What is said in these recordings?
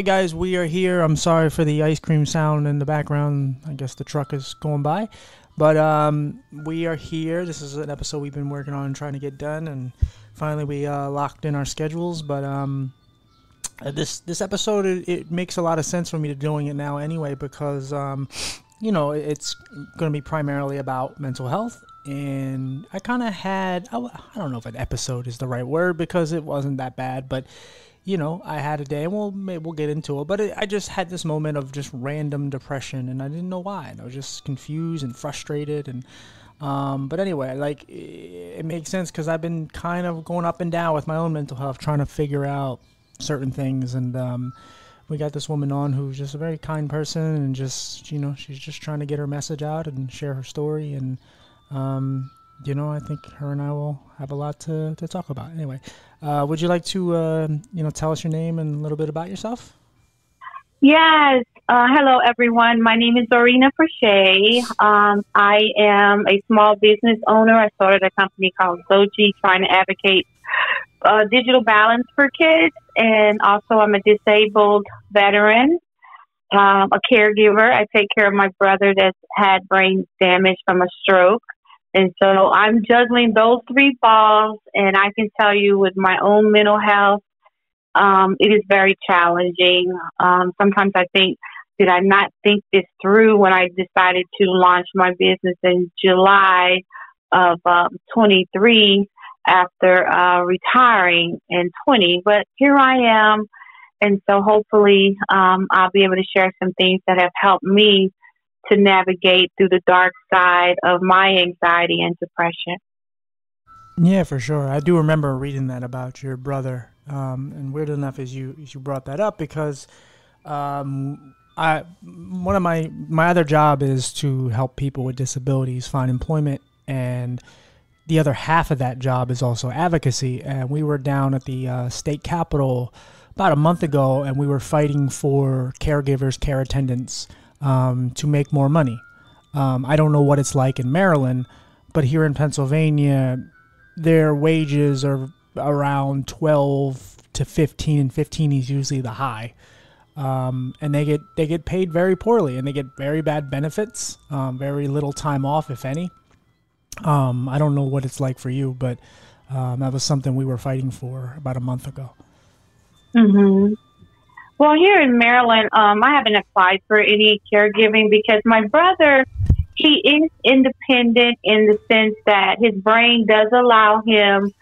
Right, guys, we are here. I'm sorry for the ice cream sound in the background. I guess the truck is going by. But um, we are here. This is an episode we've been working on trying to get done, and finally we uh, locked in our schedules. But um, this this episode it, it, makes a lot of sense for me to doing it now anyway because um, you know it's going to be primarily about mental health, and I kind of had I, I don't know if an episode is the right word because it wasn't that bad, but you know, I had a day, and we'll we'll get into it. But it, I just had this moment of just random depression, and I didn't know why. And I was just confused and frustrated, and um, but anyway, like it, it makes sense because I've been kind of going up and down with my own mental health, trying to figure out certain things, and um, we got this woman on who's just a very kind person, and just you know, she's just trying to get her message out and share her story, and um, you know, I think her and I will have a lot to, to talk about. Anyway, uh, would you like to, uh, you know, tell us your name and a little bit about yourself? Yes. Uh, hello, everyone. My name is Zorina Pritchett. Um, I am a small business owner. I started a company called Zochey, trying to advocate uh, digital balance for kids. And also, I'm a disabled veteran, um, a caregiver. I take care of my brother that's had brain damage from a stroke. And so I'm juggling those three balls, and I can tell you with my own mental health, um, it is very challenging. Um, sometimes I think, did I not think this through when I decided to launch my business in July of um, 23 after uh, retiring in 20? But here I am. And so hopefully um, I'll be able to share some things that have helped me to navigate through the dark side of my anxiety and depression. Yeah, for sure. I do remember reading that about your brother. Um, and weird enough is you you brought that up because um, I one of my my other job is to help people with disabilities find employment, and the other half of that job is also advocacy. And we were down at the uh, state capitol about a month ago, and we were fighting for caregivers, care attendants um, to make more money. Um, I don't know what it's like in Maryland, but here in Pennsylvania, their wages are around 12 to 15, and 15 is usually the high. Um, and they get they get paid very poorly, and they get very bad benefits, um, very little time off, if any. Um, I don't know what it's like for you, but um, that was something we were fighting for about a month ago. Mm-hmm. Well, here in Maryland, um, I haven't applied for any caregiving because my brother, he is independent in the sense that his brain does allow him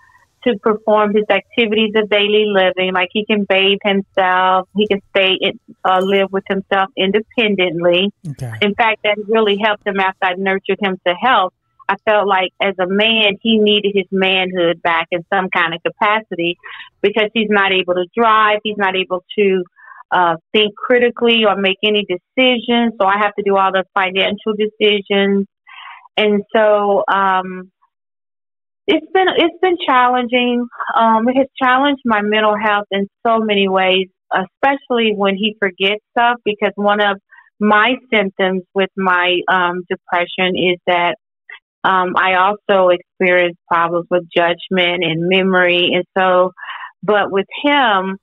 to perform his activities of daily living. Like he can bathe himself, he can stay, in, uh, live with himself independently. Okay. In fact, that really helped him after I nurtured him to health. I felt like as a man, he needed his manhood back in some kind of capacity because he's not able to drive, he's not able to uh, think critically or make any decisions. So I have to do all the financial decisions. And so, um, it's been, it's been challenging. Um, it has challenged my mental health in so many ways, especially when he forgets stuff because one of my symptoms with my, um, depression is that um, I also experience problems with judgment and memory. And so, but with him,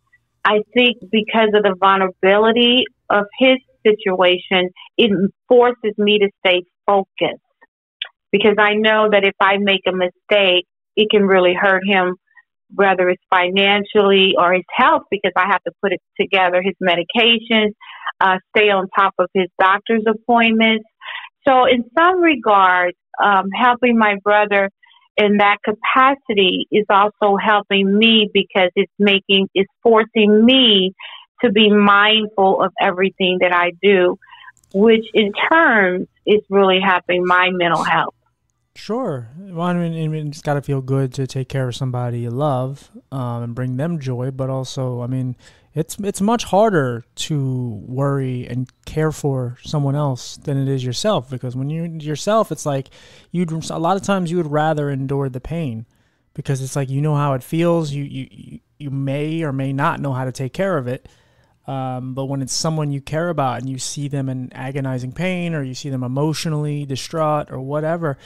I think because of the vulnerability of his situation, it forces me to stay focused. Because I know that if I make a mistake, it can really hurt him, whether it's financially or his health, because I have to put it together, his medications, uh, stay on top of his doctor's appointments. So in some regards, um, helping my brother in that capacity is also helping me because it's making, it's forcing me to be mindful of everything that I do, which in turn is really helping my mental health. Sure. Well, I mean, it's got to feel good to take care of somebody you love um, and bring them joy, but also, I mean, it's it's much harder to worry and care for someone else than it is yourself because when you're yourself it's like you'd a lot of times you would rather endure the pain because it's like you know how it feels. You you you may or may not know how to take care of it. Um, but when it's someone you care about and you see them in agonizing pain or you see them emotionally distraught or whatever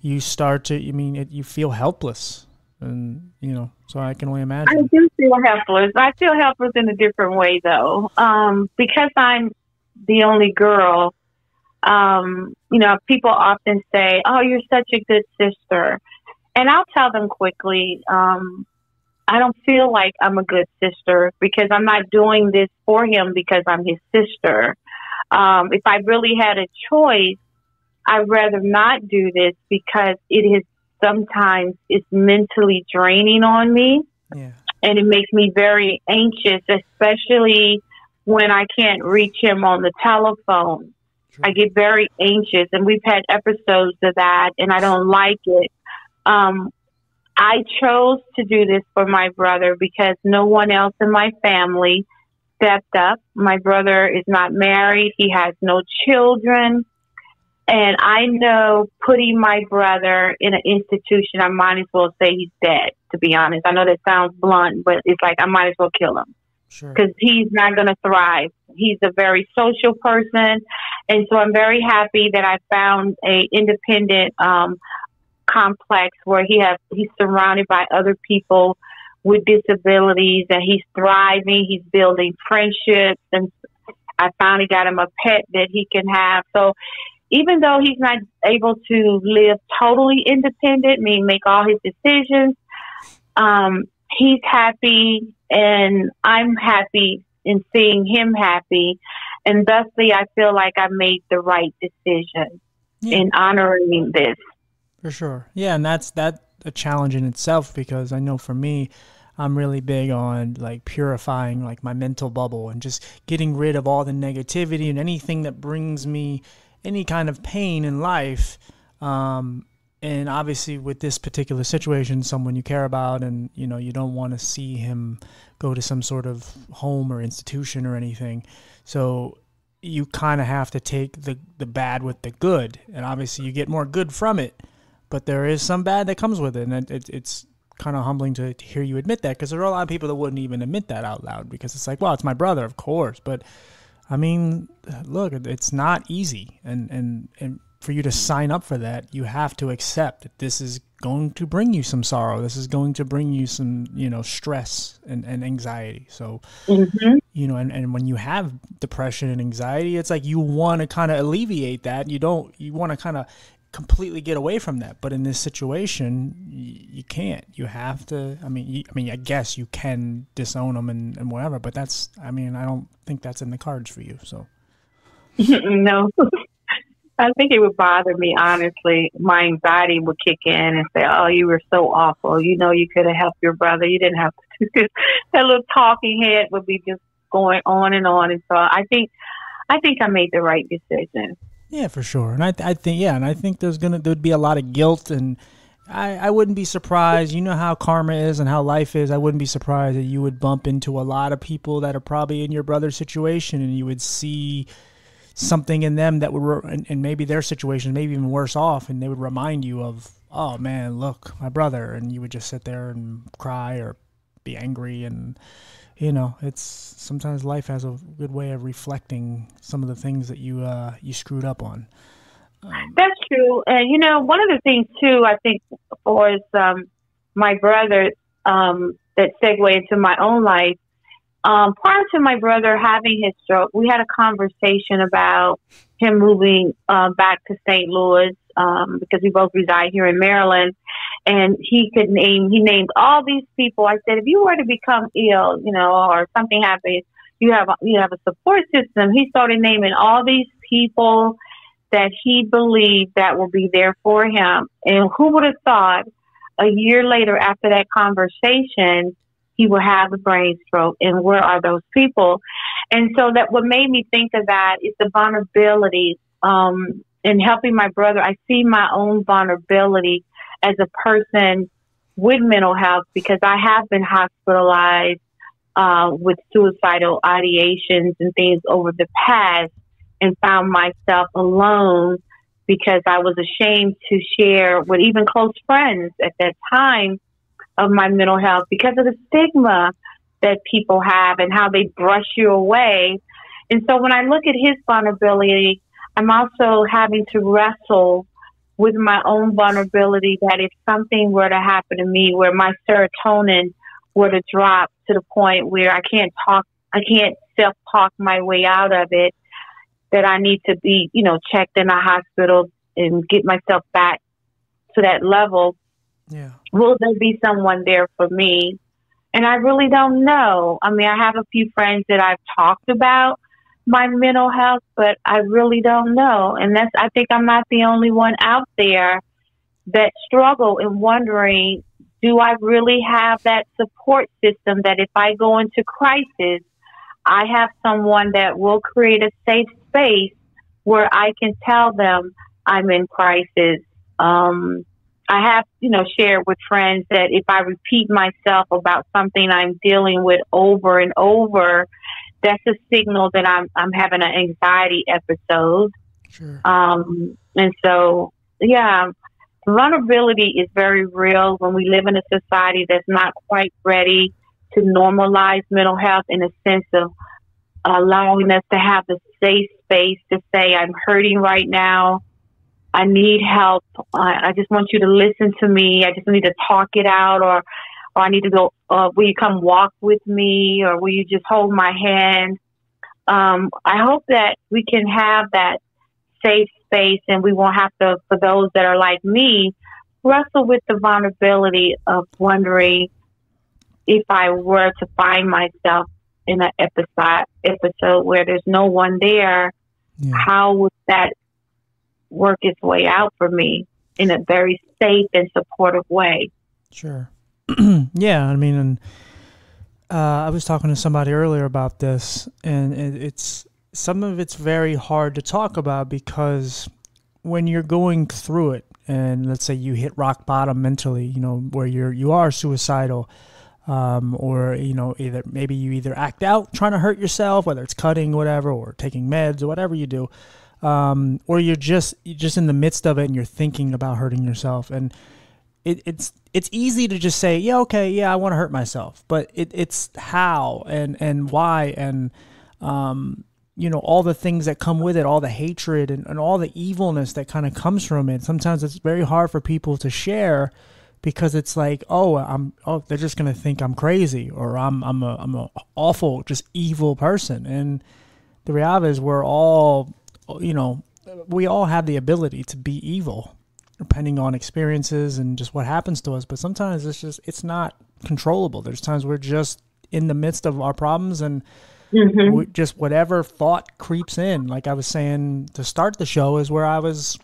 you start to i mean it, you feel helpless and you know, so I can only imagine. I do feel helpless. I feel helpless in a different way, though, um, because I'm the only girl. Um, you know, people often say, "Oh, you're such a good sister," and I'll tell them quickly. Um, I don't feel like I'm a good sister because I'm not doing this for him because I'm his sister. Um, if I really had a choice, I'd rather not do this because it is sometimes it's mentally draining on me. Yeah. And it makes me very anxious, especially when I can't reach him on the telephone. I get very anxious, and we've had episodes of that, and I don't like it. Um, I chose to do this for my brother because no one else in my family stepped up. My brother is not married. He has no children. And I know putting my brother in an institution, I might as well say he's dead, to be honest. I know that sounds blunt, but it's like I might as well kill him because Sure. he's not going to thrive. He's a very social person. And so I'm very happy that I found a independent, um, complex where he has, he's surrounded by other people with disabilities and he's thriving. He's building friendships and I finally got him a pet that he can have. So even though he's not able to live totally independent, mean make all his decisions, um, he's happy and I'm happy in seeing him happy. And thusly, I feel like I made the right decision Yeah. in honoring this. For sure. Yeah, and that's that a challenge in itself because I know for me, I'm really big on like purifying like my mental bubble and just getting rid of all the negativity and anything that brings me any kind of pain in life. Um, and obviously with this particular situation, someone you care about and you know you don't want to see him go to some sort of home or institution or anything. So you kind of have to take the the bad with the good, and obviously you get more good from it but there is some bad that comes with it, and it, it, it's kind of humbling to, to hear you admit that because there are a lot of people that wouldn't even admit that out loud because it's like, well, it's my brother, of course, but I mean, look, it's not easy, and and and for you to sign up for that, you have to accept that this is going to bring you some sorrow. This is going to bring you some, you know, stress and, and anxiety. So, Mm-hmm. you know, and, and when you have depression and anxiety, it's like you want to kind of alleviate that. You don't, you want to kind of completely get away from that. But in this situation, you, you can't. You have to. I mean, you, I mean, I guess you can disown them and, and whatever. But that's. I mean, I don't think that's in the cards for you. So no. I think it would bother me, honestly. My anxiety would kick in and say, Oh, you were so awful. You know, you could have helped your brother. You didn't have to. that little talking head would be just going on and on. And so I think, I think I made the right decision. Yeah, for sure. And I, I think yeah, and I think there's gonna there'd be a lot of guilt and. I, I wouldn't be surprised. You know how karma is and how life is. I wouldn't be surprised that you would bump into a lot of people that are probably in your brother's situation and you would see something in them that would, re- and, and maybe their situation, maybe even worse off, and they would remind you of, oh man, look, my brother. And you would just sit there and cry or be angry. And, you know, it's sometimes life has a good way of reflecting some of the things that you, uh, you screwed up on. That's true. And you know, one of the things too, I think was um, my brother um, that segue into my own life. Um, prior to my brother having his stroke, we had a conversation about him moving uh, back to St. Louis um, because we both reside here in Maryland, and he could name he named all these people. I said, if you were to become ill, you know, or something happened, you have a, you have a support system. He started naming all these people that he believed that will be there for him. And who would have thought a year later after that conversation, he would have a brain stroke and where are those people? And so that what made me think of that is the vulnerability, um, in helping my brother. I see my own vulnerability as a person with mental health because I have been hospitalized, uh, with suicidal ideations and things over the past and found myself alone because I was ashamed to share with even close friends at that time of my mental health because of the stigma that people have and how they brush you away. And so when I look at his vulnerability, I'm also having to wrestle with my own vulnerability that if something were to happen to me where my serotonin were to drop to the point where I can't talk, I can't self talk my way out of it, that I need to be, you know, checked in a hospital and get myself back to that level. Yeah. Will there be someone there for me? And I really don't know. I mean, I have a few friends that I've talked about my mental health, but I really don't know. And that's, I think I'm not the only one out there that struggle in wondering, do I really have that support system that if I go into crisis, I have someone that will create a safe space where I can tell them I'm in crisis. Um, I have, you know, shared with friends that if I repeat myself about something I'm dealing with over and over, that's a signal that I'm I'm having an anxiety episode. Sure. Um, and so, yeah, vulnerability is very real when we live in a society that's not quite ready to normalize mental health in a sense of allowing us to have the safe space to say, I'm hurting right now. I need help. I, I just want you to listen to me. I just need to talk it out or, or I need to go, uh, will you come walk with me or will you just hold my hand? Um, I hope that we can have that safe space and we won't have to, for those that are like me, wrestle with the vulnerability of wondering if I were to find myself in an episode episode where there's no one there, yeah. how would that work its way out for me in a very safe and supportive way? Sure. yeah, I mean, and uh, I was talking to somebody earlier about this, and it's some of it's very hard to talk about because when you're going through it, and let's say you hit rock bottom mentally, you know, where you're you are suicidal um, or you know either maybe you either act out trying to hurt yourself whether it's cutting whatever or taking meds or whatever you do um, or you're just you're just in the midst of it and you're thinking about hurting yourself and it, it's it's easy to just say yeah okay yeah I want to hurt myself. But it, it's how and and why and um, you know all the things that come with it all the hatred and, and all the evilness that kind of comes from it. Sometimes it's very hard for people to share because it's like, oh, I'm oh, they're just gonna think I'm crazy or I'm I'm a I'm a awful, just evil person. And the reality is, we're all, you know, we all have the ability to be evil, depending on experiences and just what happens to us. But sometimes it's just it's not controllable. There's times we're just in the midst of our problems and. Mm-hmm. just whatever thought creeps in like i was saying to start the show is where i was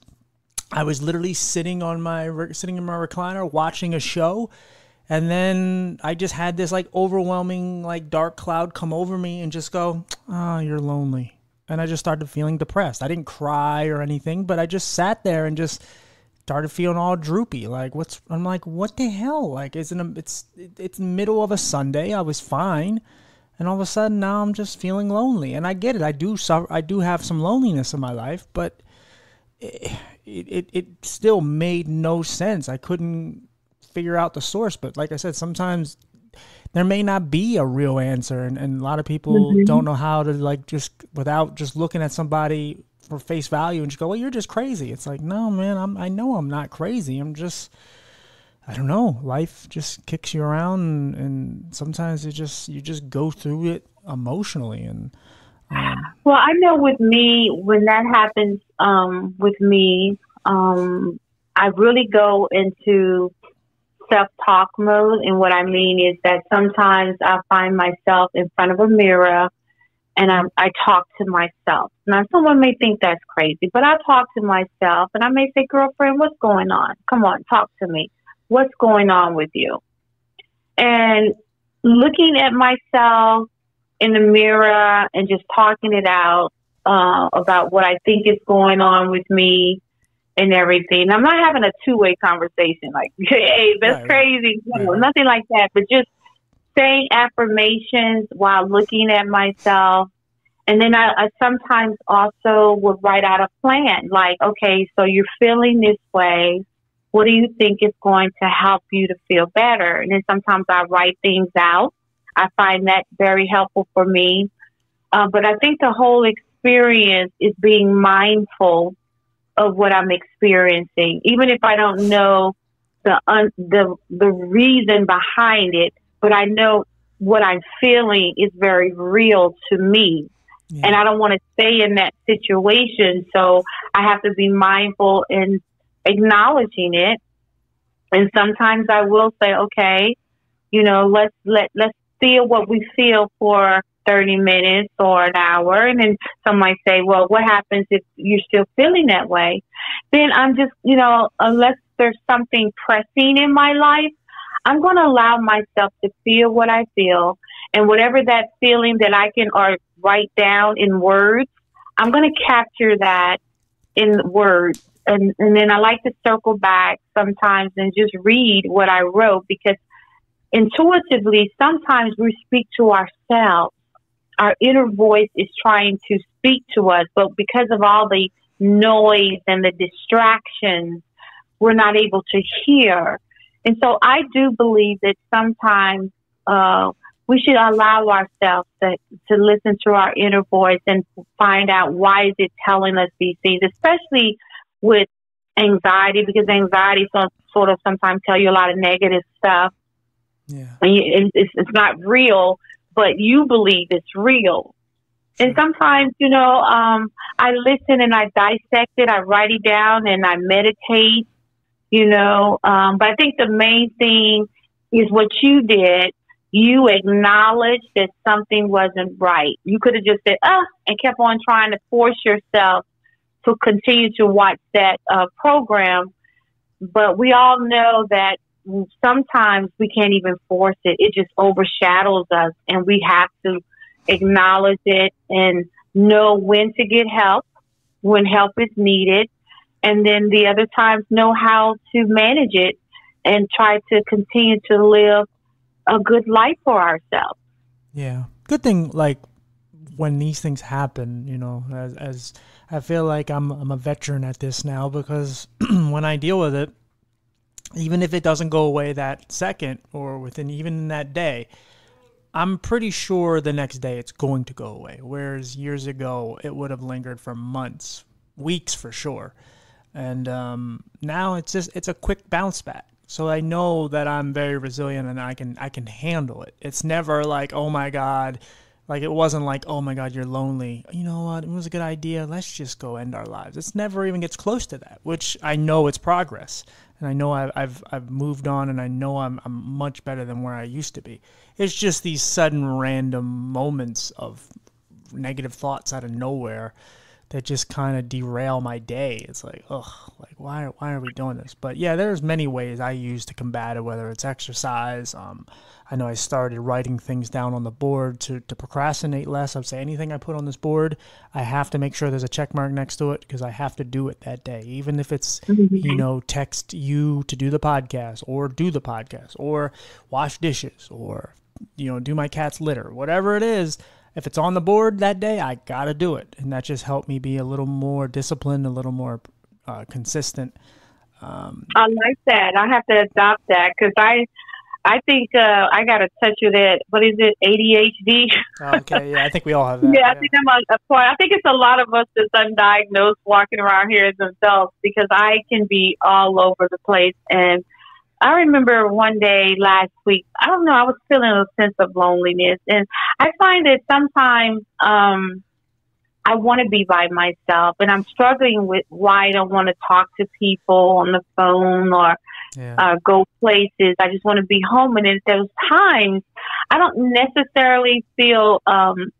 I was literally sitting on my sitting in my recliner watching a show and then I just had this like overwhelming like dark cloud come over me and just go, "Oh, you're lonely." And I just started feeling depressed. I didn't cry or anything, but I just sat there and just started feeling all droopy. Like what's I'm like, "What the hell?" Like isn't a, it's it's middle of a Sunday. I was fine. And all of a sudden now I'm just feeling lonely. And I get it. I do suffer I do have some loneliness in my life, but it, it, it still made no sense. I couldn't figure out the source. But like I said, sometimes there may not be a real answer, and, and a lot of people mm-hmm. don't know how to like just without just looking at somebody for face value and just go, "Well, you're just crazy." It's like, no, man, I'm I know I'm not crazy. I'm just I don't know. Life just kicks you around, and, and sometimes it just you just go through it emotionally and well, I know with me, when that happens um, with me, um, I really go into self talk mode. And what I mean is that sometimes I find myself in front of a mirror and I, I talk to myself. Now, someone may think that's crazy, but I talk to myself and I may say, girlfriend, what's going on? Come on, talk to me. What's going on with you? And looking at myself in the mirror and just talking it out uh, about what I think is going on with me and everything. I'm not having a two way conversation like, hey, that's right, crazy. Right. No, nothing like that, but just saying affirmations while looking at myself. And then I, I sometimes also would write out a plan like, okay, so you're feeling this way. What do you think is going to help you to feel better? And then sometimes I write things out I find that very helpful for me. Uh, but I think the whole experience is being mindful of what I'm experiencing, even if I don't know the un, the the reason behind it, but I know what I'm feeling is very real to me. Yeah. And I don't want to stay in that situation. So I have to be mindful in acknowledging it. And sometimes I will say, okay, you know, let's let let's feel what we feel for 30 minutes or an hour. And then some might say, well, what happens if you're still feeling that way? Then I'm just, you know, unless there's something pressing in my life, I'm going to allow myself to feel what I feel. And whatever that feeling that I can or write down in words, I'm going to capture that in words. And, and then I like to circle back sometimes and just read what I wrote because intuitively, sometimes we speak to ourselves. Our inner voice is trying to speak to us, but because of all the noise and the distractions, we're not able to hear. And so I do believe that sometimes uh, we should allow ourselves to, to listen to our inner voice and find out why is it telling us these things, especially with anxiety, because anxiety so, sort of sometimes tell you a lot of negative stuff. Yeah. And you, it's, it's not real, but you believe it's real. And sometimes, you know, um, I listen and I dissect it, I write it down and I meditate you know. Um, but I think the main thing is what you did. You acknowledged that something wasn't right. You could have just said, "ah," and kept on trying to force yourself to continue to watch that uh, program. But we all know that sometimes we can't even force it. It just overshadows us, and we have to acknowledge it and know when to get help, when help is needed, and then the other times know how to manage it and try to continue to live a good life for ourselves. Yeah. Good thing like when these things happen, you know, as, as I feel like I'm I'm a veteran at this now because when I deal with it, even if it doesn't go away that second or within even that day, I'm pretty sure the next day it's going to go away. Whereas years ago it would have lingered for months, weeks for sure and um, now it's just it's a quick bounce back. So I know that I'm very resilient and I can I can handle it. It's never like oh my god, like it wasn't like oh my god you're lonely. You know what? It was a good idea. Let's just go end our lives. It's never even gets close to that, which I know it's progress and I know I've I've, I've moved on and I know I'm I'm much better than where I used to be. It's just these sudden random moments of negative thoughts out of nowhere that just kind of derail my day. It's like, ugh, like why why are we doing this? But yeah, there's many ways I use to combat it, whether it's exercise. Um, I know I started writing things down on the board to, to procrastinate less. I'd say anything I put on this board, I have to make sure there's a check mark next to it because I have to do it that day. Even if it's, mm-hmm. you know, text you to do the podcast or do the podcast or wash dishes or, you know, do my cat's litter, whatever it is, if it's on the board that day, I got to do it. And that just helped me be a little more disciplined, a little more uh, consistent. Um, I like that. I have to adopt that because I, I think uh, I got a touch of that. What is it? ADHD. okay, yeah, I think we all have that. yeah, I think I'm a, a point. I think it's a lot of us that's undiagnosed walking around here as themselves because I can be all over the place and I remember one day last week, I don't know, I was feeling a sense of loneliness. And I find that sometimes um, I want to be by myself and I'm struggling with why I don't want to talk to people on the phone or yeah. uh, go places. I just want to be home. And at those times, I don't necessarily feel um,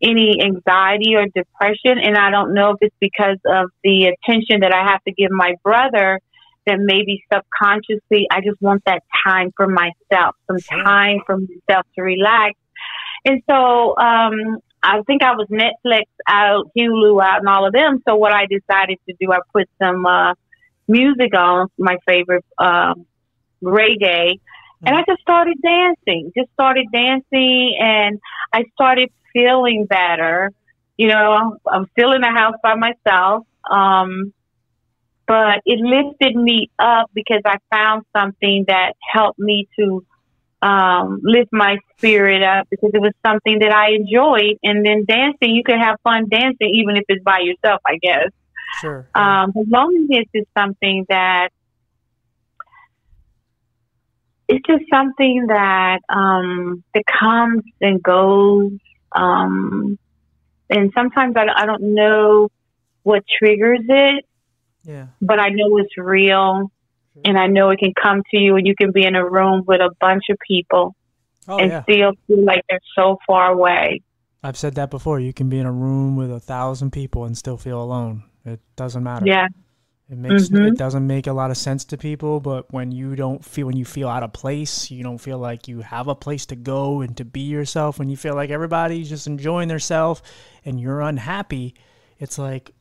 any anxiety or depression. And I don't know if it's because of the attention that I have to give my brother that maybe subconsciously I just want that time for myself, some time for myself to relax. And so um, I think I was Netflix out, Hulu out, and all of them. So what I decided to do, I put some uh, music on, my favorite uh, reggae, and I just started dancing. Just started dancing, and I started feeling better. You know, I'm still in the house by myself. Um, but it lifted me up because I found something that helped me to um, lift my spirit up because it was something that I enjoyed. And then dancing, you can have fun dancing even if it's by yourself, I guess. Sure. Um, loneliness is something that it's just something that um, that comes and goes. Um, and sometimes I, I don't know what triggers it, yeah. but I know it's real. And I know it can come to you, and you can be in a room with a bunch of people Oh and yeah. still feel like they're so far away. I've said that before. You can be in a room with a thousand people and still feel alone. It doesn't matter. Yeah. It makes Mhm. it doesn't make a lot of sense to people, but when you don't feel when you feel out of place, you don't feel like you have a place to go and to be yourself, when you feel like everybody's just enjoying themselves and you're unhappy, it's like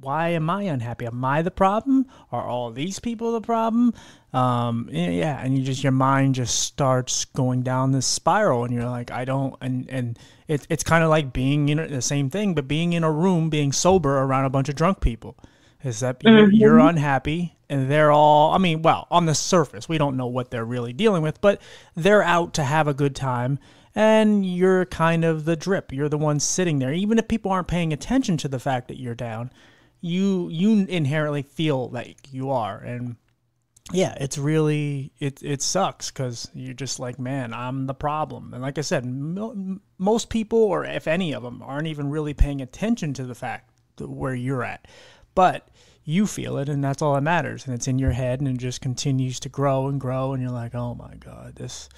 why am I unhappy? Am I the problem? Are all these people the problem? Um, yeah, and you just your mind just starts going down this spiral, and you're like, I don't, and and it, it's kind of like being in the same thing, but being in a room, being sober around a bunch of drunk people is that you're, you're unhappy and they're all i mean well on the surface we don't know what they're really dealing with but they're out to have a good time and you're kind of the drip you're the one sitting there even if people aren't paying attention to the fact that you're down you you inherently feel like you are. And yeah it's really it it sucks because you're just like man i'm the problem. And like i said mo- most people or if any of them aren't even really paying attention to the fact that where you're at. But you feel it and that's all that matters. And it's in your head and it just continues to grow and grow and you're like oh my god this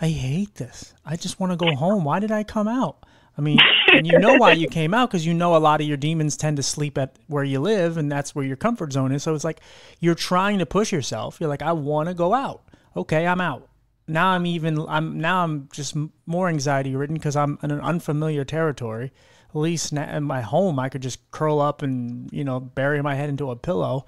i hate this. I just want to go home. Why did i come out mean and you know why you came out because you know a lot of your demons tend to sleep at where you live and that's where your comfort zone is. So it's like you're trying to push yourself. You're like i want to go out. Okay i'm out. Now i'm even i'm now i'm just more anxiety ridden because i'm in an unfamiliar territory. At least in my home i could just curl up and you know bury my head into a pillow.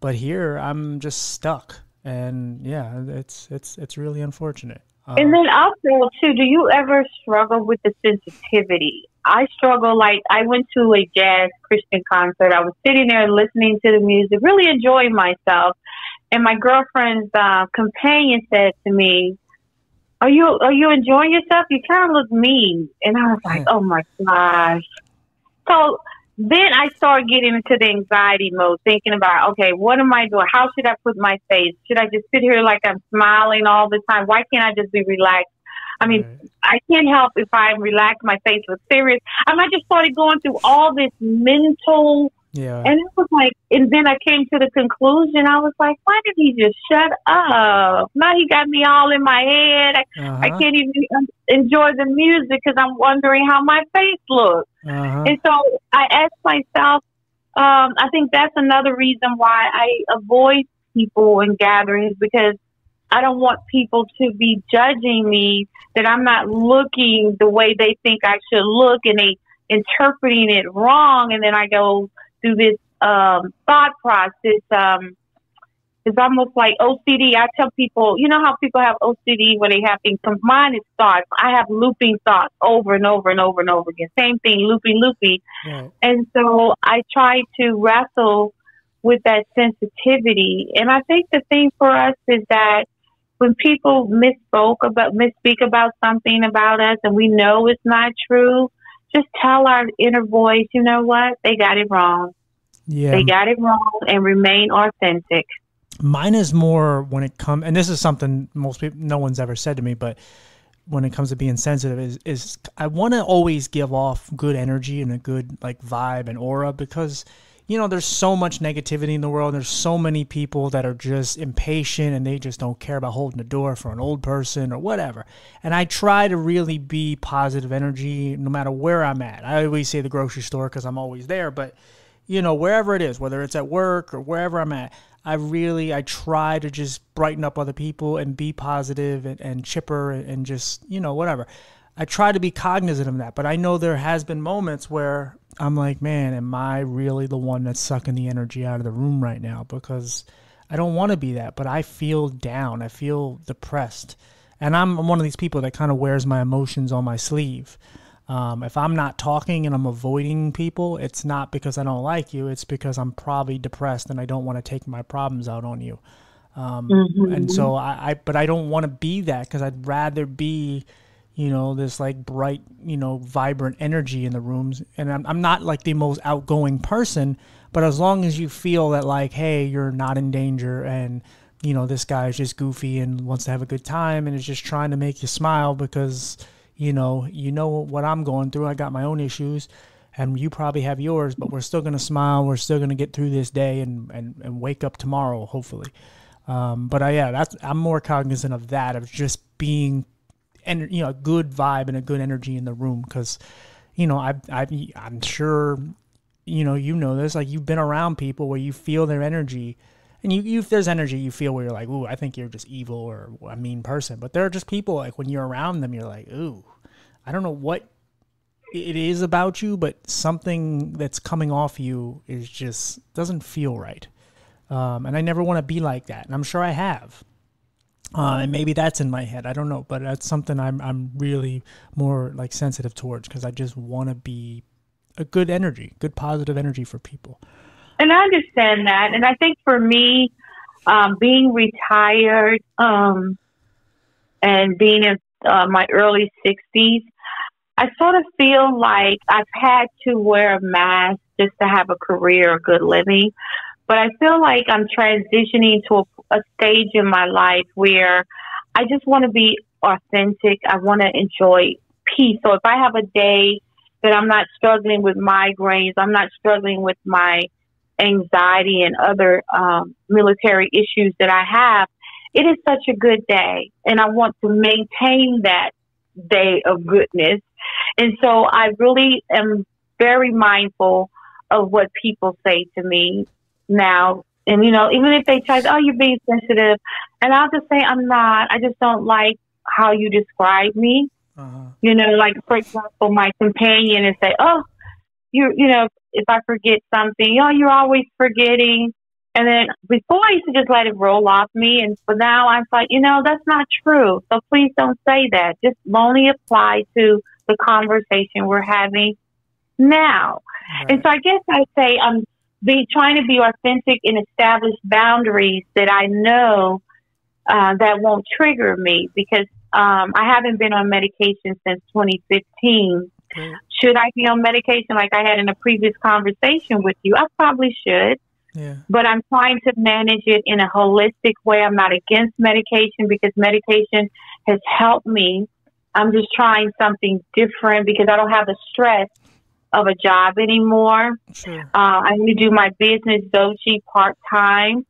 But here i'm just stuck. And yeah it's it's it's really unfortunate uh, And then also too, do you ever struggle with the sensitivity? I struggle like I went to a jazz Christian concert. I was sitting there listening to the music, really enjoying myself. And my girlfriend's uh, companion said to me, "Are you are you enjoying yourself? You kind of look mean." And I was like, "Oh my gosh!" So then I start getting into the anxiety mode, thinking about, okay, what am I doing? How should I put my face? Should I just sit here like I'm smiling all the time? Why can't I just be relaxed? I mean, Right. I can't help if I relax, my face looks serious. I mean, I just started going through all this mental, yeah and it was like, and then I came to the conclusion. I was like, why did he just shut up? Now he got me all in my head. I, I uh-huh, can't even enjoy the music because I'm wondering how my face looks. uh-huh. And so I asked myself, um, I think that's another reason why I avoid people in gatherings because I don't want people to be judging me that I'm not looking the way they think I should look and they interpreting it wrong. And then I go through this um, thought process. Um, it's almost like OCD. I tell people, you know how people have OCD when they have things. Mine is thoughts. I have looping thoughts over and over and over and over again. Same thing, looping, looping. right. And so I try to wrestle with that sensitivity. And I think the thing for us is that when people misspoke about, misspeak about something about us and we know it's not true, just tell our inner voice, you know what? They got it wrong. yeah They got it wrong and remain authentic. mine is more when it comes and this is something most people no one's ever said to me but when it comes to being sensitive is is i want to always give off good energy and a good like vibe and aura because you know there's so much negativity in the world there's so many people that are just impatient and they just don't care about holding the door for an old person or whatever and i try to really be positive energy no matter where i'm at i always say the grocery store because i'm always there but you know, wherever it is, whether it's at work or wherever I'm at, I really I try to just brighten up other people and be positive and, and chipper and, and just you know whatever. I try to be cognizant of that, but I know there has been moments where I'm like, man, am I really the one that's sucking the energy out of the room right now? Because I don't want to be that, but I feel down. I feel depressed, and I'm one of these people that kind of wears my emotions on my sleeve. Um, if I'm not talking and I'm avoiding people, it's not because I don't like you. It's because I'm probably depressed and I don't want to take my problems out on you. Um, And so I, I, but I don't want to be that because I'd rather be, you know, this like bright, you know, vibrant energy in the rooms. And I'm, I'm not like the most outgoing person, But as long as you feel that like, hey, you're not in danger and you know, this guy is just goofy and wants to have a good time and is just trying to make you smile because, you know, you know what I'm going through. I got my own issues and you probably have yours, but we're still going to smile. We're still going to get through this day and, and, and wake up tomorrow, hopefully. Um, but I, yeah, that's, I'm more cognizant of that, of just being, and you know, a good vibe and a good energy in the room. Cause, you know, I, I, I'm sure, you know, you know this, like you've been around people where you feel their energy and you, you if there's energy you feel where you're like, ooh, I think you're just evil or a mean person. But there are just people like when you're around them, you're like, ooh, I don't know what it is about you, but something that's coming off you is just doesn't feel right. Um, and I never want to be like that, and I'm sure I have. Uh, and maybe that's in my head. I don't know, but that's something I'm I'm really more like sensitive towards because I just want to be a good energy, good positive energy for people and I understand that. And I think for me, um, being retired um, and being in uh, my early 60s, I sort of feel like I've had to wear a mask just to have a career, a good living. But I feel like I'm transitioning to a, a stage in my life where I just want to be authentic. I want to enjoy peace. So if I have a day that I'm not struggling with migraines, I'm not struggling with my anxiety and other um, military issues that I have, it is such a good day. And I want to maintain that day of goodness. And so I really am very mindful of what people say to me now. And, you know, even if they try, oh, you're being sensitive. And I'll just say, I'm not. I just don't like how you describe me. Uh-huh. You know, like, for example, my companion and say, oh, you you know, if I forget something, oh, you're always forgetting. And then before I used to just let it roll off me, and but now I'm like, you know, that's not true. So please don't say that. Just only apply to the conversation we're having now. Right. And so I guess I say I'm be trying to be authentic and establish boundaries that I know uh, that won't trigger me because um, I haven't been on medication since 2015. Should I be on medication like I had in a previous conversation with you? I probably should. Yeah. But I'm trying to manage it in a holistic way. I'm not against medication because medication has helped me. I'm just trying something different because I don't have the stress of a job anymore. Sure. Uh, I need to do my business Zochey part time.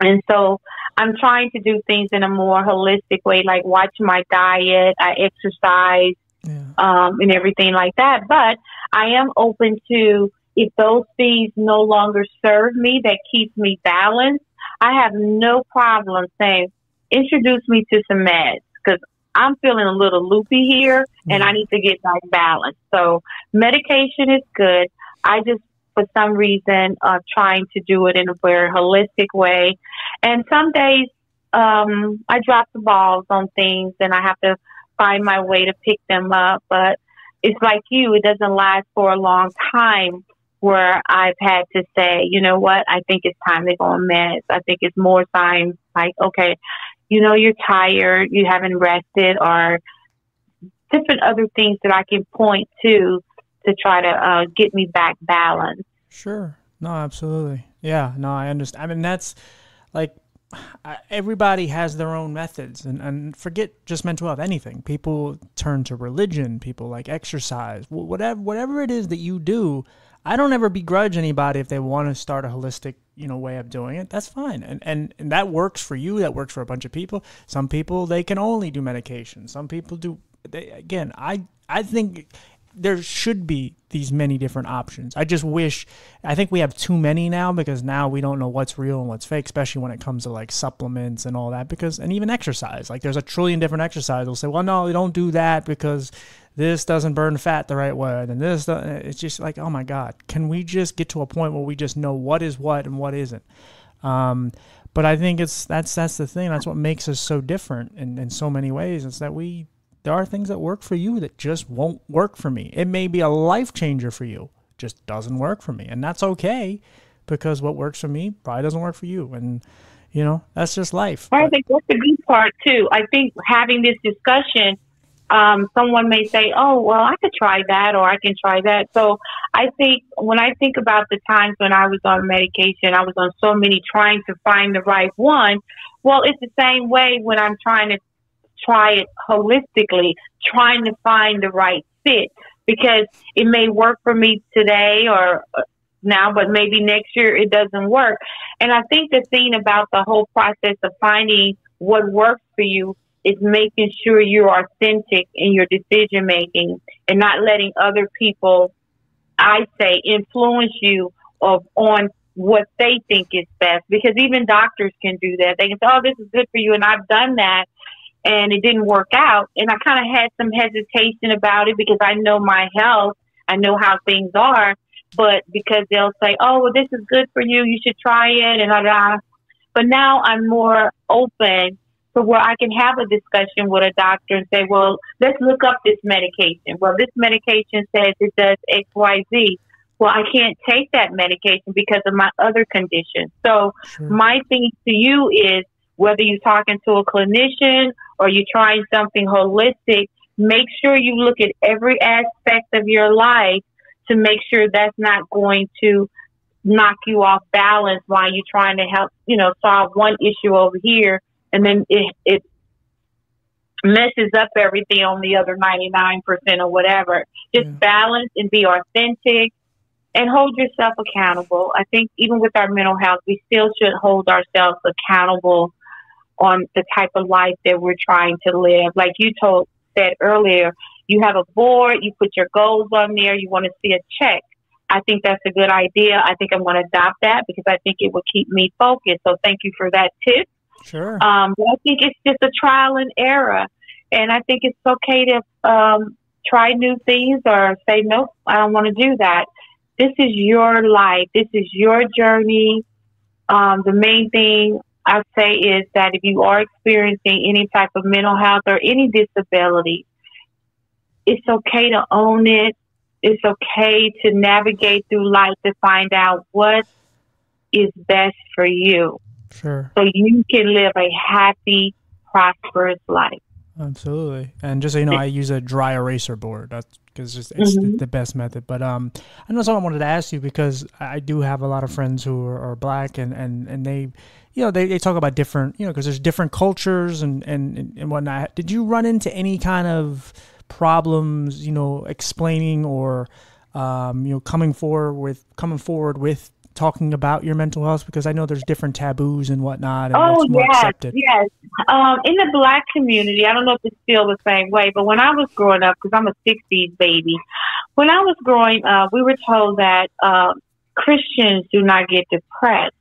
And so I'm trying to do things in a more holistic way, like watch my diet, I exercise, yeah. um, and everything like that. But I am open to if those things no longer serve me, that keeps me balanced. I have no problem saying, introduce me to some meds because I'm feeling a little loopy here and I need to get back balance. So medication is good. I just, for some reason, uh, trying to do it in a very holistic way. And some days, um, I drop the balls on things and I have to find my way to pick them up. But it's like you, it doesn't last for a long time where I've had to say, you know what, I think it's time to go on meds. I think it's more signs like, okay, you know, you're tired, you haven't rested, or different other things that I can point to to try to uh, get me back balanced. Sure. No, absolutely. Yeah. No, I understand. I mean, that's like everybody has their own methods and, and forget just mental health anything people turn to religion people like exercise whatever whatever it is that you do i don't ever begrudge anybody if they want to start a holistic you know way of doing it that's fine. And, and and that works for you that works for a bunch of people. Some people they can only do medication. Some people do they, again i i think there should be these many different options. I just wish I think we have too many now because now we don't know what's real and what's fake, especially when it comes to like supplements and all that. Because and even exercise, like there's a trillion different exercises. We'll say, well, no, we don't do that because this doesn't burn fat the right way, and this. It's just like, oh my god, can we just get to a point where we just know what is what and what isn't? Um, but I think it's that's that's the thing. That's what makes us so different in, in so many ways. It's that we there are things that work for you that just won't work for me. It may be a life changer for you, just doesn't work for me. And that's okay because what works for me probably doesn't work for you. And, you know, that's just life. I think that's the good part, too. I think having this discussion, um, someone may say, "Oh, well, I could try that, or I can try that." So I think when I think about the times when I was on medication, I was on so many trying to find the right one. Well, it's the same way when I'm trying to try it holistically, trying to find the right fit because it may work for me today or uh, now, but maybe next year it doesn't work. And I think the thing about the whole process of finding what works for you is making sure you're authentic in your decision making and not letting other people, I say, influence you of on what they think is best. Because even doctors can do that. They can say, "Oh, this is good for you," and I've done that, and it didn't work out. And I kind of had some hesitation about it because I know my health, I know how things are, but because they'll say, "Oh, well, this is good for you, you should try it," and I, but now I'm more open to where I can have a discussion with a doctor and say, "Well, let's look up this medication." Well, this medication says it does X, Y, Z. Well, I can't take that medication because of my other conditions. So, sure. my thing to you is whether you're talking to a clinician or you're trying something holistic, make sure you look at every aspect of your life to make sure that's not going to knock you off balance while you're trying to help, you know, solve one issue over here and then it, it messes up everything on the other 99% or whatever. Just yeah. balance and be authentic and hold yourself accountable. I think even with our mental health, we still should hold ourselves accountable on the type of life that we're trying to live. Like you told said earlier, you have a board, you put your goals on there, you want to see a check. I think that's a good idea. I think I'm going to adopt that because I think it will keep me focused. So thank you for that tip. Sure. Um, I think it's just a trial and error. And I think it's okay to um, try new things or say, nope, I don't want to do that. This is your life. This is your journey. Um, the main thing I say is that if you are experiencing any type of mental health or any disability, it's okay to own it. It's okay to navigate through life to find out what is best for you. Sure. So you can live a happy, prosperous life. Absolutely. And just so you know, I use a dry eraser board. That's because it's, it's mm-hmm. the best method. But um, I know something I wanted to ask you because I do have a lot of friends who are, are black and, and, and they, you know, they, they talk about different, you know, because there's different cultures and, and, and whatnot. Did you run into any kind of problems, you know, explaining or, um, you know, coming forward with coming forward with talking about your mental health? Because I know there's different taboos and whatnot. And oh, yes, accepted. yes. Um, in the black community, I don't know if it's still the same way, but when I was growing up, because I'm a 60s baby, when I was growing up, we were told that uh, Christians do not get depressed.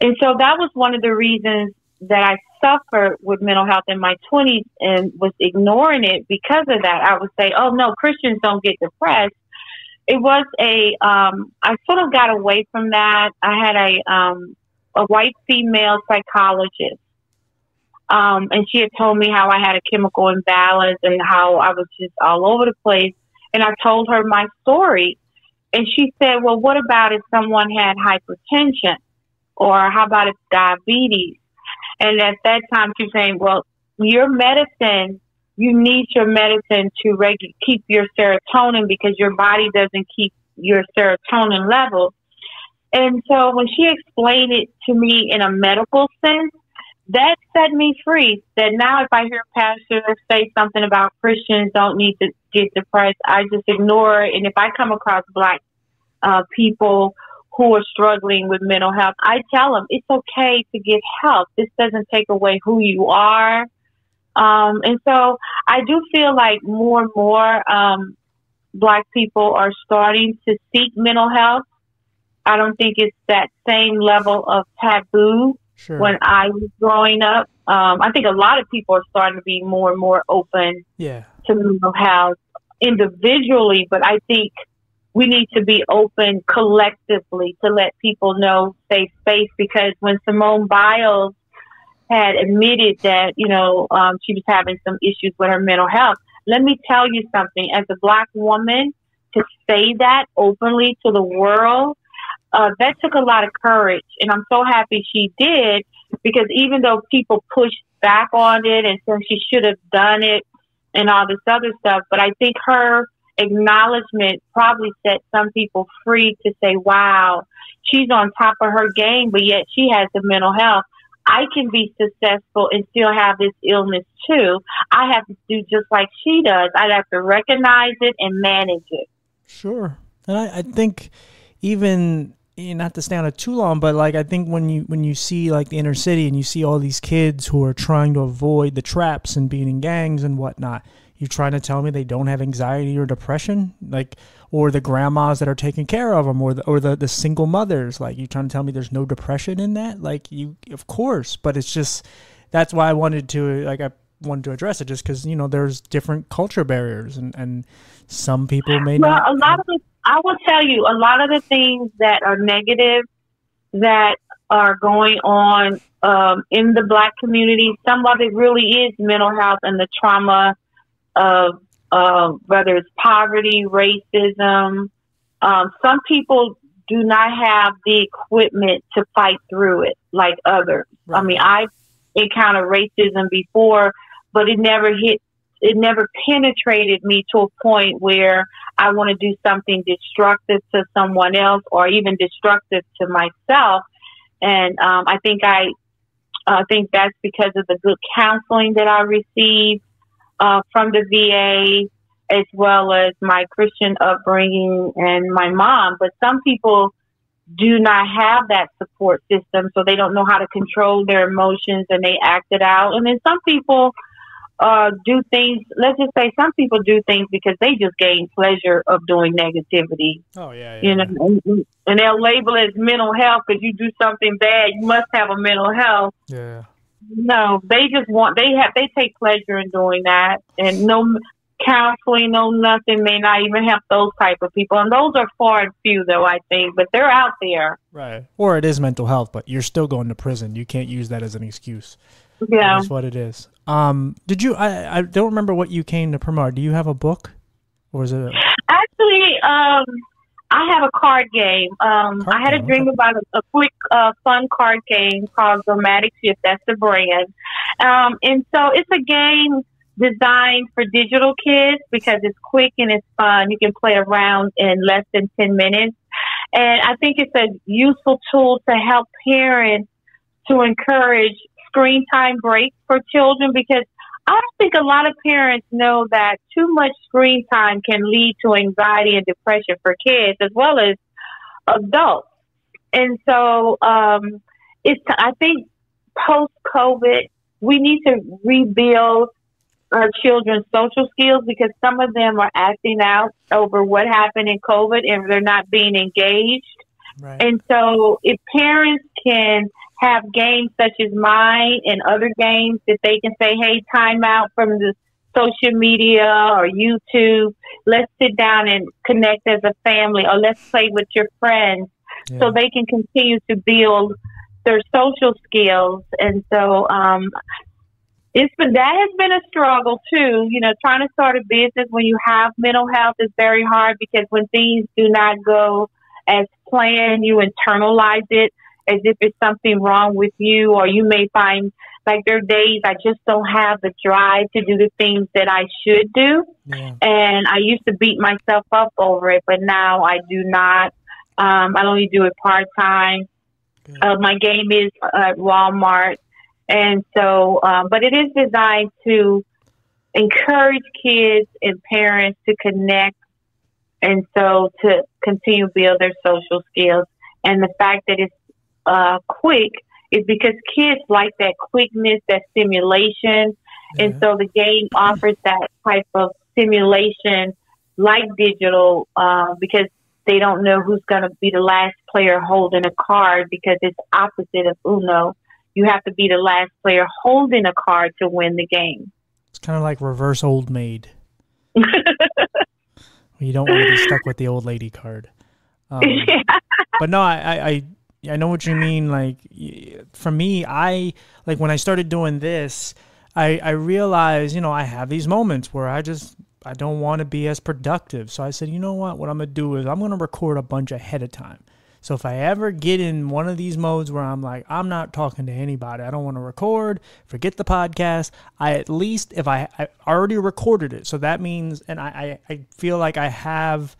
And so that was one of the reasons that I suffered with mental health in my 20s and was ignoring it because of that. I would say, oh, no, Christians don't get depressed it was a um I sort of got away from that. I had a um a white female psychologist. Um and she had told me how I had a chemical imbalance and how I was just all over the place and I told her my story and she said, "Well, what about if someone had hypertension or how about if diabetes?" And at that time she was saying, "Well, your medicine you need your medicine to regu- keep your serotonin because your body doesn't keep your serotonin levels. And so when she explained it to me in a medical sense, that set me free. That now if I hear a pastor say something about Christians don't need to get depressed, I just ignore it. And if I come across black uh, people who are struggling with mental health, I tell them it's okay to get help. This doesn't take away who you are. Um, and so I do feel like more and more um, black people are starting to seek mental health. I don't think it's that same level of taboo sure. when I was growing up. Um, I think a lot of people are starting to be more and more open yeah. to mental health individually, but I think we need to be open collectively to let people know safe space because when Simone Biles had admitted that, you know, um, she was having some issues with her mental health. Let me tell you something. As a black woman, to say that openly to the world, uh, that took a lot of courage. And I'm so happy she did because even though people pushed back on it and said she should have done it, and all this other stuff. But I think her acknowledgement probably set some people free to say, wow, she's on top of her game, but yet she has the mental health. I can be successful and still have this illness too. I have to do just like she does. I have to recognize it and manage it. Sure. And I, I think even eh, not to stay on it too long, but like I think when you when you see like the inner city and you see all these kids who are trying to avoid the traps and being in gangs and whatnot, you're trying to tell me they don't have anxiety or depression, like or the grandmas that are taking care of them, or the or the, the single mothers, like you trying to tell me there's no depression in that? Like you, of course, but it's just that's why I wanted to like I wanted to address it just because you know there's different culture barriers and and some people may well, not. a lot of the, I will tell you a lot of the things that are negative that are going on um, in the black community. Some of it really is mental health and the trauma of uh, whether it's poverty, racism. Um, some people do not have the equipment to fight through it like others. Right. I mean, I've encountered racism before, but it never hit it never penetrated me to a point where I want to do something destructive to someone else or even destructive to myself. And um, I think I, I think that's because of the good counseling that I received uh, from the VA, as well as my Christian upbringing and my mom. But some people do not have that support system, so they don't know how to control their emotions and they act it out. And then some people uh, do things. Let's just say some people do things because they just gain pleasure of doing negativity. Oh yeah, yeah you know, and, and they'll label it as mental health because you do something bad, you must have a mental health. Yeah. No, they just want they have they take pleasure in doing that, and no counseling, no nothing may not even help those type of people, and those are far and few though I think, but they're out there. Right, or it is mental health, but you're still going to prison. You can't use that as an excuse. Yeah, that's what it is. Um, did you? I I don't remember what you came to promote. Do you have a book, or is it? A- Actually, um, I have a card game. Um, card I had a dream okay. about a, a quick, uh, fun card game called Dramatic Shift. That's the brand. Um, and so it's a game designed for digital kids because it's quick and it's fun. You can play around in less than 10 minutes. And I think it's a useful tool to help parents to encourage screen time breaks for children because I don't think a lot of parents know that too much screen time can lead to anxiety and depression for kids as well as adults. And so, um, it's, I think post COVID, we need to rebuild our children's social skills because some of them are acting out over what happened in COVID and they're not being engaged. Right. And so if parents can have games such as mine and other games that they can say, hey, time out from the social media or YouTube. Let's sit down and connect as a family or let's play with your friends yeah. so they can continue to build their social skills. And so, um, it's been that has been a struggle too. You know, trying to start a business when you have mental health is very hard because when things do not go as planned, you internalize it as if it's something wrong with you, or you may find like there are days I just don't have the drive to do the things that I should do. Yeah. And I used to beat myself up over it, but now I do not. Um, I only do it part time. Uh, my game is at Walmart. And so, um, but it is designed to encourage kids and parents to connect and so to continue to build their social skills. And the fact that it's uh, quick is because kids like that quickness, that stimulation. Yeah. And so the game offers that type of stimulation like digital uh, because they don't know who's going to be the last player holding a card because it's opposite of Uno. You have to be the last player holding a card to win the game. It's kind of like reverse old maid. you don't want to be stuck with the old lady card. Um, yeah. But no, I, I I know what you mean. Like for me, I like when I started doing this, I I realized you know I have these moments where I just I don't want to be as productive. So I said, you know what? What I'm gonna do is I'm gonna record a bunch ahead of time. So if I ever get in one of these modes where I'm like, I'm not talking to anybody, I don't want to record, forget the podcast. I at least, if I, I already recorded it, so that means, and I, I, I feel like I have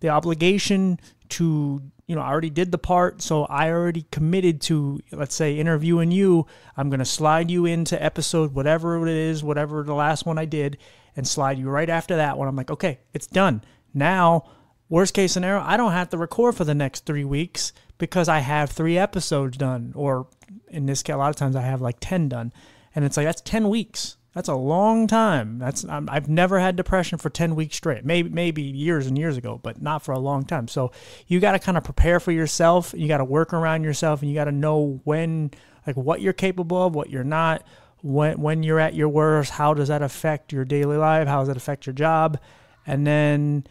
the obligation to you know, I already did the part, so I already committed to, let's say, interviewing you. I'm going to slide you into episode whatever it is, whatever the last one I did, and slide you right after that one. I'm like, okay, it's done. Now, worst case scenario, I don't have to record for the next three weeks because I have three episodes done, or in this case, a lot of times I have like 10 done. And it's like, that's 10 weeks. That's a long time. That's i have never had depression for 10 weeks straight. Maybe maybe years and years ago, but not for a long time. So you got to kind of prepare for yourself. You got to work around yourself and you got to know when like what you're capable of, what you're not, when when you're at your worst, how does that affect your daily life? How does that affect your job? And then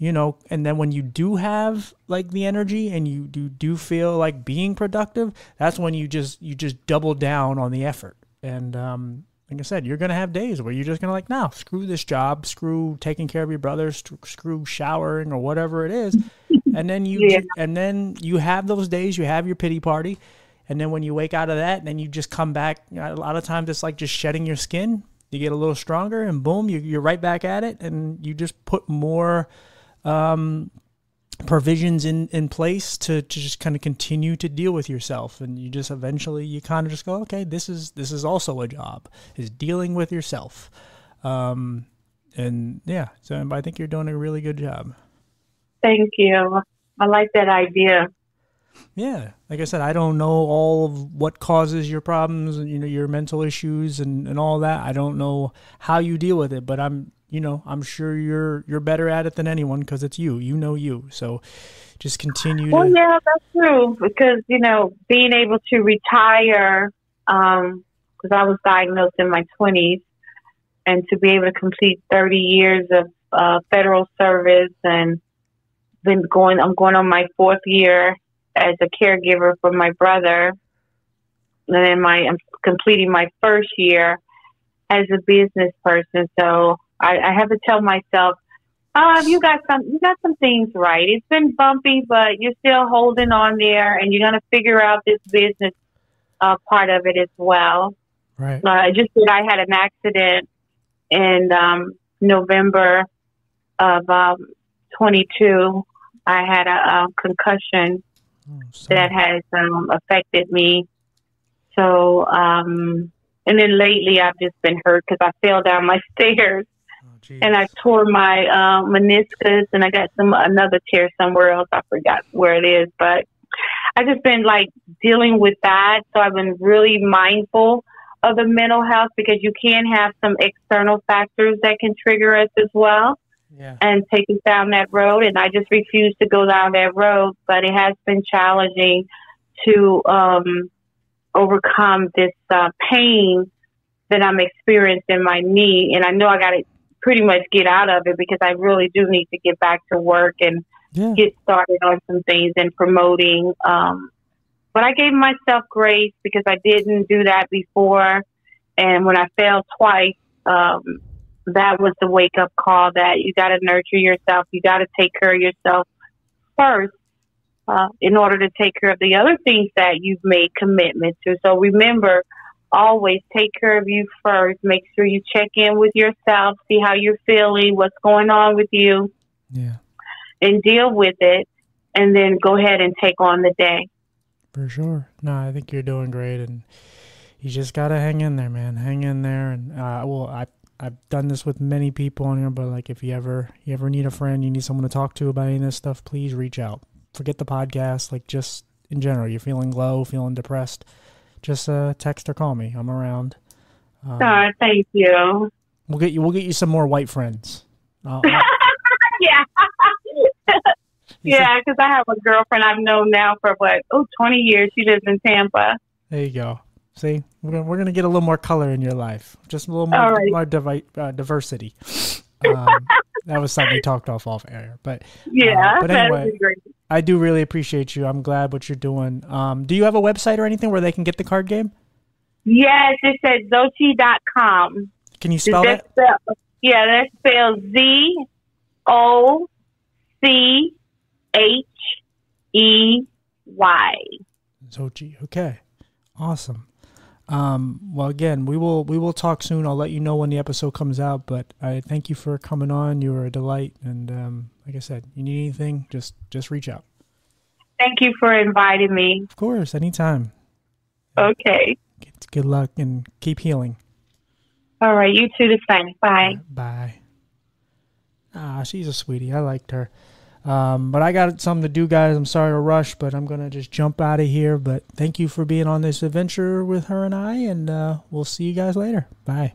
you know, and then when you do have like the energy and you do do feel like being productive, that's when you just you just double down on the effort. And um like I said, you're gonna have days where you're just gonna like, no, screw this job, screw taking care of your brother, screw showering or whatever it is, and then you yeah. and then you have those days, you have your pity party, and then when you wake out of that, then you just come back. A lot of times, it's like just shedding your skin. You get a little stronger, and boom, you, you're right back at it, and you just put more um, provisions in, in place to, to just kind of continue to deal with yourself. And you just eventually you kind of just go okay this is this is also a job is dealing with yourself. Um, and yeah so i think you're doing a really good job. Thank you. I like that idea. Yeah like i said i don't know all of what causes your problems and you know your mental issues and, and all that. I don't know how you deal with it but i'm you know, I'm sure you're you're better at it than anyone because it's you. You know you. So just continue. Well, to... yeah, that's true. Because you know, being able to retire, because um, I was diagnosed in my 20s, and to be able to complete 30 years of uh, federal service, and been going. I'm going on my fourth year as a caregiver for my brother, and then my I'm completing my first year as a business person. So I, I have to tell myself, uh, you got some, you got some things right. It's been bumpy, but you're still holding on there, and you're gonna figure out this business uh, part of it as well. Right. Uh, I just said I had an accident in um, November of um, 22. I had a, a concussion oh, that has um, affected me. So, um, and then lately I've just been hurt because I fell down my stairs and I tore my uh, meniscus, and I got some another tear somewhere else. I forgot where it is, but I just been like dealing with that. So I've been really mindful of the mental health because you can have some external factors that can trigger us as well. Yeah. And take us down that road, and I just refuse to go down that road. But it has been challenging to um, overcome this uh, pain that I'm experiencing in my knee, and I know I got to pretty much get out of it because I really do need to get back to work and yeah. get started on some things and promoting. Um, but I gave myself grace because I didn't do that before. And when I failed twice, um, that was the wake up call that you got to nurture yourself. You got to take care of yourself first uh, in order to take care of the other things that you've made commitment to. So remember, always take care of you first. Make sure you check in with yourself, see how you're feeling, what's going on with you. Yeah. And deal with it and then go ahead and take on the day. For sure. No, I think you're doing great and you just got to hang in there, man. Hang in there and uh well, I I've done this with many people on here, but like if you ever you ever need a friend, you need someone to talk to about any of this stuff, please reach out. Forget the podcast, like just in general, you're feeling low, feeling depressed just uh, text or call me. I'm around. Um, oh, thank you. We'll get you. We'll get you some more white friends. I'll, I'll, yeah. yeah, because I have a girlfriend I've known now for what, oh, 20 years. She lives in Tampa. There you go. See, we're gonna, we're gonna get a little more color in your life, just a little more, right. more divi- uh, diversity. Um, that was something we talked off off air, but yeah. Uh, but anyway, I do really appreciate you. I'm glad what you're doing. Um, do you have a website or anything where they can get the card game? Yes, it's at Zochey.com. Can you spell that? Spell, yeah, that's spelled Z O C H E Y. Zochey. Okay. Awesome. Um, well, again, we will we will talk soon. I'll let you know when the episode comes out. But I thank you for coming on. You were a delight, and um, like I said, you need anything, just just reach out. Thank you for inviting me. Of course, anytime. Okay. Good luck and keep healing. All right. You too. The same. Bye. Bye. Ah, she's a sweetie. I liked her. Um, but I got something to do, guys. I'm sorry to rush, but I'm going to just jump out of here. But thank you for being on this adventure with her and I, and uh, we'll see you guys later. Bye.